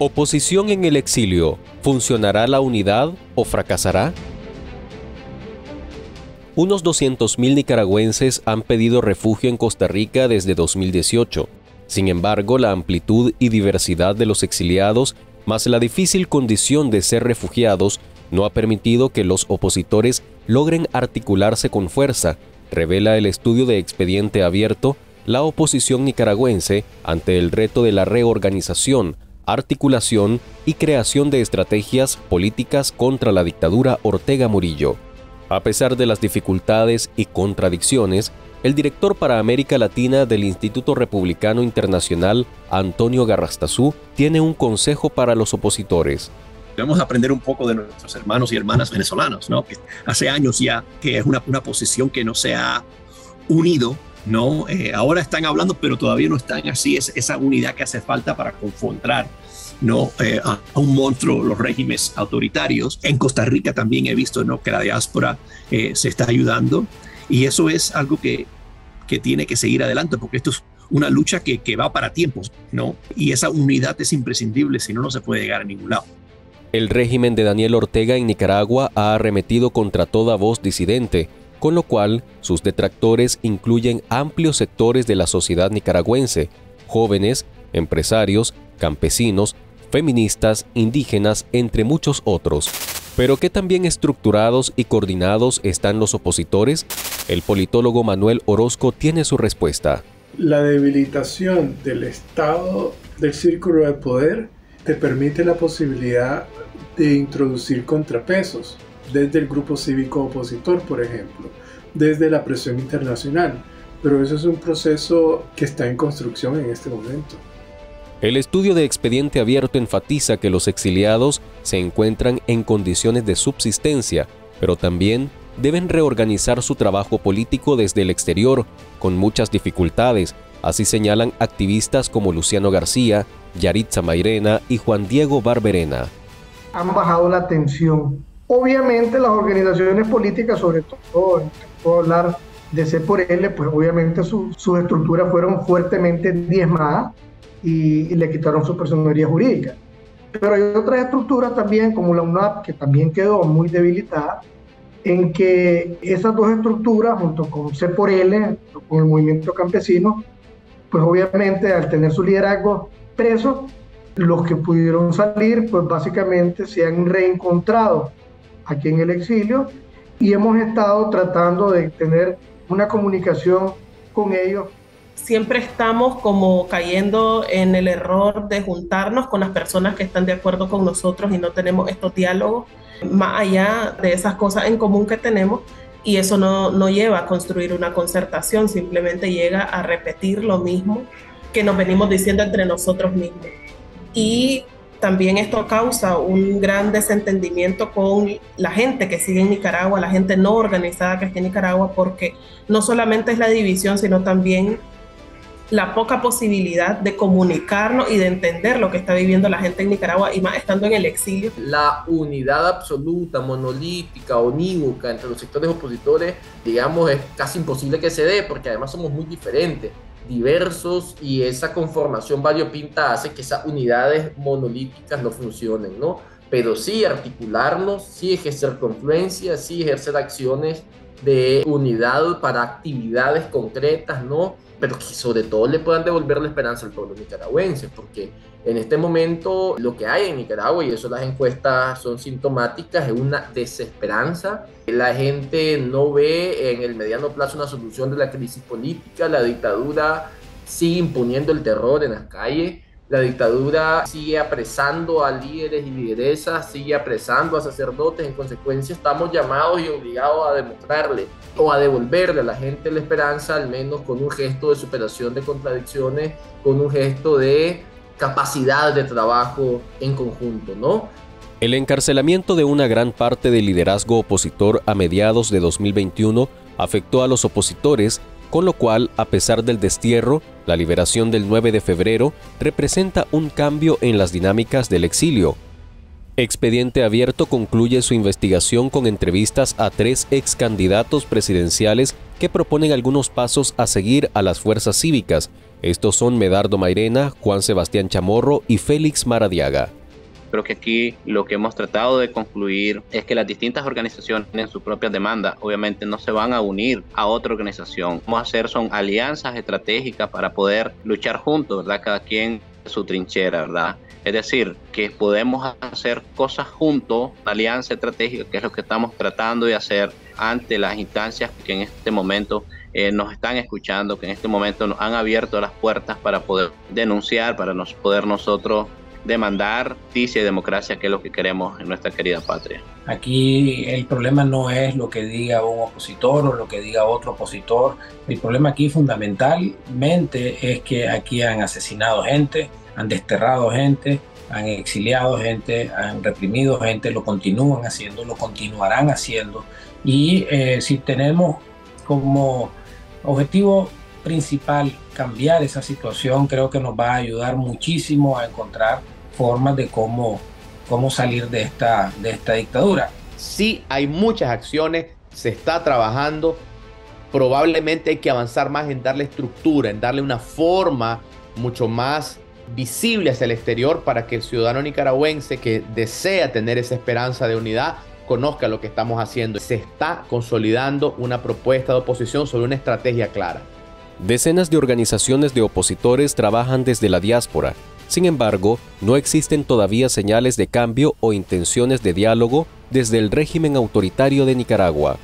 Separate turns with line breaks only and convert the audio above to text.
Oposición en el exilio. ¿Funcionará la unidad o fracasará? Unos 200.000 nicaragüenses han pedido refugio en Costa Rica desde 2018. Sin embargo, la amplitud y diversidad de los exiliados, más la difícil condición de ser refugiados, no ha permitido que los opositores logren articularse con fuerza, revela el estudio de expediente abierto la oposición nicaragüense ante el reto de la reorganización, articulación y creación de estrategias políticas contra la dictadura Ortega Murillo. A pesar de las dificultades y contradicciones, el director para América Latina del Instituto Republicano Internacional, Antonio Garrastazú, tiene un consejo para los opositores.
Debemos aprender un poco de nuestros hermanos y hermanas venezolanos, ¿no? Que hace años ya que es una, una posición que no se ha unido ¿no? Eh, ahora están hablando, pero todavía no están así, es esa unidad que hace falta para confrontar ¿no? Eh, a, un monstruo, los regímenes autoritarios. En Costa Rica también he visto ¿no? que la diáspora eh, se está ayudando y eso es algo que, que tiene que seguir adelante porque esto es una lucha que, que va para tiempos, ¿no? Y esa unidad es imprescindible, si no, no se puede llegar a ningún lado.
El régimen de Daniel Ortega en Nicaragua ha arremetido contra toda voz disidente, con lo cual sus detractores incluyen amplios sectores de la sociedad nicaragüense, jóvenes, empresarios, campesinos, feministas, indígenas, entre muchos otros. Pero ¿qué tan bien estructurados y coordinados están los opositores? El politólogo Manuel Orozco tiene su respuesta.
La debilitación del estado del círculo de poder te permite la posibilidad de introducir contrapesos desde el grupo cívico opositor, por ejemplo, desde la presión internacional. Pero eso es un proceso que está en construcción en este momento.
El estudio de expediente abierto enfatiza que los exiliados se encuentran en condiciones de subsistencia, pero también deben reorganizar su trabajo político desde el exterior, con muchas dificultades, así señalan activistas como Luciano García, Yaritza Mairena y Juan Diego Barberena.
Han bajado la tensión. Obviamente las organizaciones políticas, sobre todo, puedo hablar de C por L, pues obviamente sus estructuras fueron fuertemente diezmadas y, le quitaron su personalidad jurídica. Pero hay otras estructuras también, como la UNAP, que también quedó muy debilitada, en que esas dos estructuras, junto con C por L, con el movimiento campesino, pues obviamente al tener su liderazgo preso, los que pudieron salir, pues básicamente se han reencontrado aquí en el exilio y hemos estado tratando de tener una comunicación con ellos.
Siempre estamos como cayendo en el error de juntarnos con las personas que están de acuerdo con nosotros y no tenemos estos diálogos más allá de esas cosas en común que tenemos y eso no, no lleva a construir una concertación, simplemente llega a repetir lo mismo que nos venimos diciendo entre nosotros mismos. Y también esto causa un gran desentendimiento con la gente que sigue en Nicaragua, la gente no organizada que está en Nicaragua, porque no solamente es la división, sino también la poca posibilidad de comunicarnos y de entender lo que está viviendo la gente en Nicaragua y más estando en el exilio.
La unidad absoluta, monolítica, unívoca entre los sectores opositores, digamos, es casi imposible que se dé porque además somos muy diferentes diversos y esa conformación variopinta hace que esas unidades monolíticas no funcionen, ¿no? Pero sí articularnos, sí ejercer confluencia, sí ejercer acciones de unidad para actividades concretas, ¿no? Pero que sobre todo le puedan devolver la esperanza al pueblo nicaragüense, porque en este momento lo que hay en Nicaragua, y eso las encuestas son sintomáticas, es una desesperanza. La gente no ve en el mediano plazo una solución de la crisis política, la dictadura sigue imponiendo el terror en las calles. La dictadura sigue apresando a líderes y lideresas, sigue apresando a sacerdotes. En consecuencia, estamos llamados y obligados a demostrarle o a devolverle a la gente la esperanza, al menos con un gesto de superación de contradicciones, con un gesto de capacidad de trabajo en conjunto, ¿no?
El encarcelamiento de una gran parte del liderazgo opositor a mediados de 2021 afectó a los opositores, con lo cual, a pesar del destierro, la liberación del 9 de febrero representa un cambio en las dinámicas del exilio. Expediente Abierto concluye su investigación con entrevistas a tres ex candidatos presidenciales que proponen algunos pasos a seguir a las fuerzas cívicas Estos son Medardo Mairena, Juan Sebastián Chamorro y Félix Maradiaga.
Creo que aquí lo que hemos tratado de concluir es que las distintas organizaciones en su propia demanda obviamente no se van a unir a otra organización. Vamos a hacer son alianzas estratégicas para poder luchar juntos, ¿verdad? Cada quien su trinchera, ¿verdad? Es decir, que podemos hacer cosas juntos, alianza estratégica, que es lo que estamos tratando de hacer ante las instancias que en este momento eh, nos están escuchando, que en este momento nos han abierto las puertas para poder denunciar, para nos, poder nosotros demandar justicia y democracia, que es lo que queremos en nuestra querida patria.
Aquí el problema no es lo que diga un opositor o lo que diga otro opositor. El problema aquí fundamentalmente es que aquí han asesinado gente, han desterrado gente, han exiliado gente, han reprimido gente, lo continúan haciendo, lo continuarán haciendo. Y eh, si tenemos como objetivo principal cambiar esa situación, creo que nos va a ayudar muchísimo a encontrar formas de cómo, cómo salir de esta, de esta dictadura.
Sí, hay muchas acciones, se está trabajando, probablemente hay que avanzar más en darle estructura, en darle una forma mucho más visible hacia el exterior para que el ciudadano nicaragüense que desea tener esa esperanza de unidad conozca lo que estamos haciendo. Se está consolidando una propuesta de oposición sobre una estrategia clara.
Decenas de organizaciones de opositores trabajan desde la diáspora sin embargo, no existen todavía señales de cambio o intenciones de diálogo desde el régimen autoritario de Nicaragua.